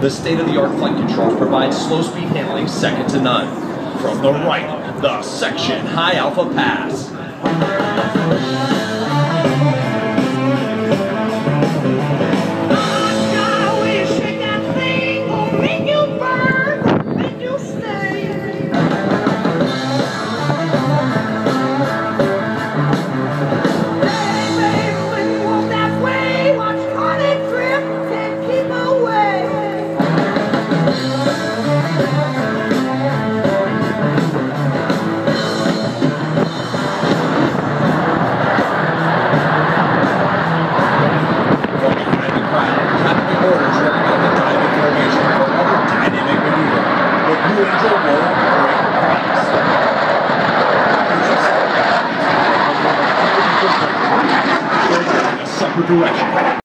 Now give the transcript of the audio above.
The state-of-the-art flight controls provide slow speed handling second to none. From the right, the section high alpha pass. Separate direction.